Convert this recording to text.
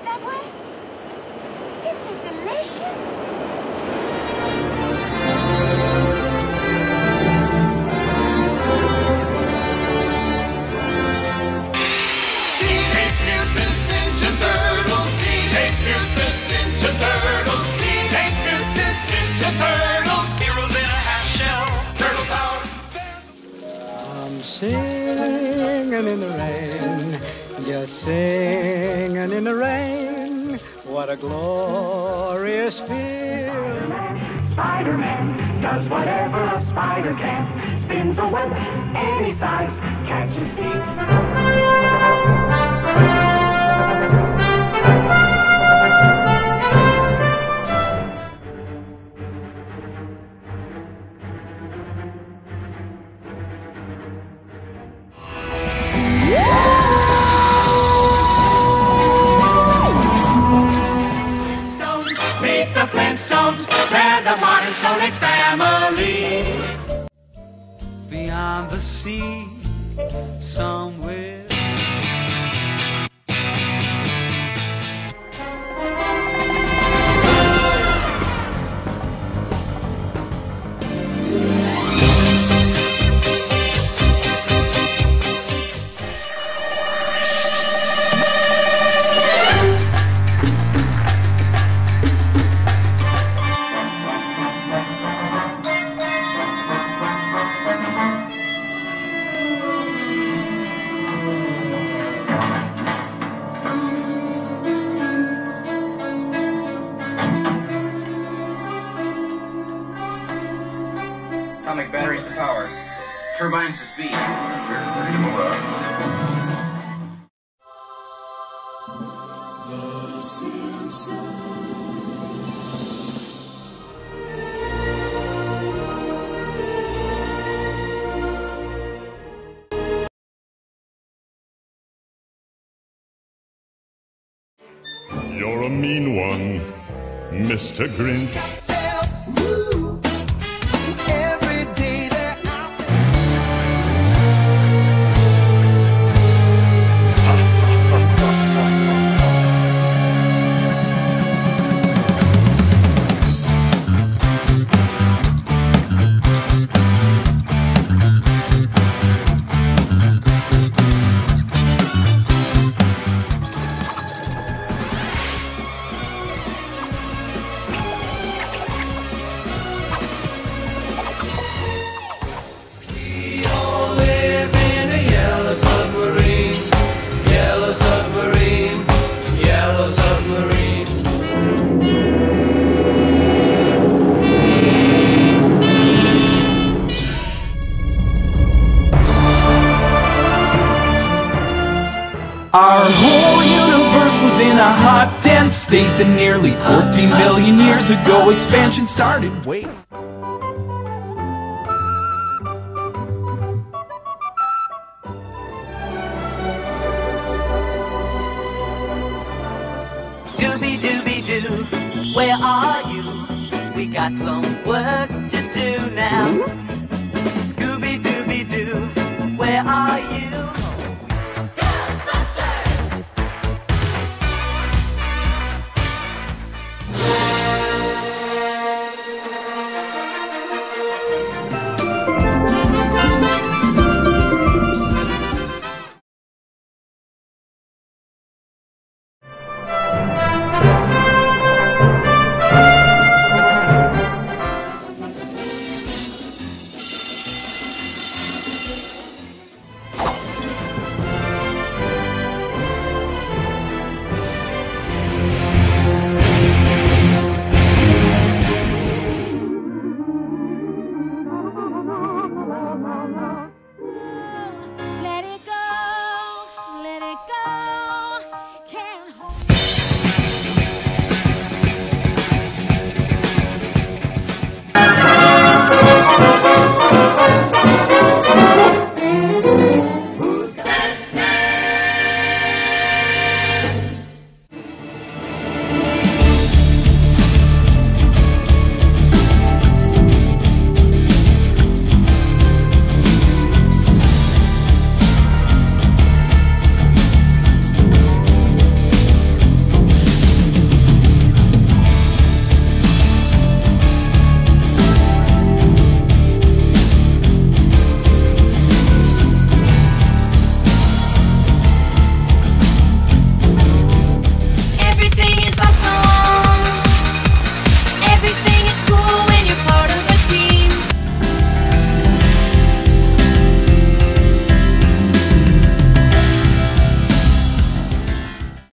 subway? Isn't it delicious? Teenage Mutant Ninja Turtles. Teenage Mutant Ninja Turtles. Teenage Mutant Ninja Turtles. Heroes in a half shell. Turtle power. I'm singing in the rain, just singing in the rain. What a glorious feel. Spider-Man does whatever a spider can. Spins a web any size, catches thief. Batteries to power. Turbines to speed. You're a mean one, Mr. Grinch. Our whole universe was in a hot, dense state that nearly 14 billion years ago expansion started. Wait. Dooby dooby doo, where are you? We got some work to do now. Scooby dooby doo, where are